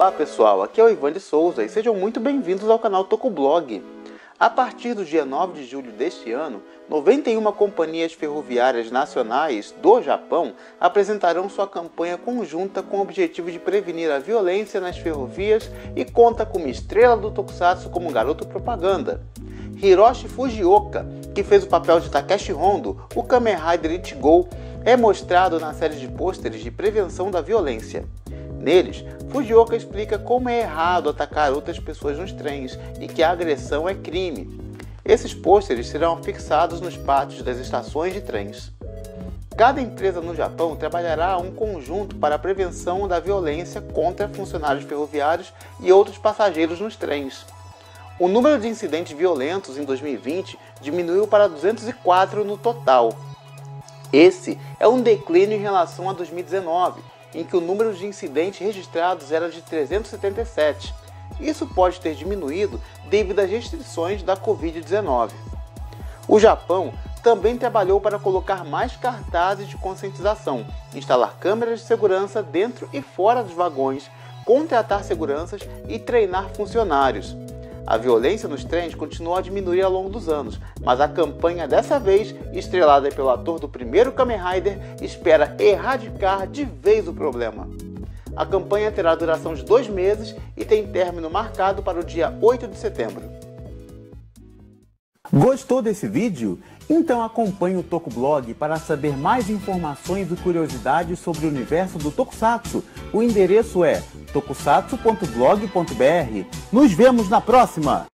Olá pessoal, aqui é o Ivan de Souza e sejam muito bem-vindos ao canal Tocoblog. A partir do dia 9 de julho deste ano, 91 companhias ferroviárias nacionais do Japão apresentarão sua campanha conjunta com o objetivo de prevenir a violência nas ferrovias e conta como estrela do Tokusatsu como garoto propaganda. Hiroshi Fujioka, que fez o papel de Takeshi Hondo, o Kamen Rider Ichigo, é mostrado na série de pôsteres de prevenção da violência. Neles, Fujioka explica como é errado atacar outras pessoas nos trens e que a agressão é crime. Esses pôsteres serão fixados nos pátios das estações de trens. Cada empresa no Japão trabalhará um conjunto para a prevenção da violência contra funcionários ferroviários e outros passageiros nos trens. O número de incidentes violentos em 2020 diminuiu para 204 no total. Esse é um declínio em relação a 2019, em que o número de incidentes registrados era de 377. Isso pode ter diminuído devido às restrições da Covid-19. O Japão também trabalhou para colocar mais cartazes de conscientização, instalar câmeras de segurança dentro e fora dos vagões, contratar seguranças e treinar funcionários. A violência nos trens continuou a diminuir ao longo dos anos, mas a campanha dessa vez, estrelada pelo ator do primeiro Kamen Rider, espera erradicar de vez o problema. A campanha terá duração de dois meses e tem término marcado para o dia 8 de setembro. Gostou desse vídeo? Então acompanhe o Tokublog para saber mais informações e curiosidades sobre o universo do Tokusatsu. O endereço é tokusatsu.blog.br. Nos vemos na próxima!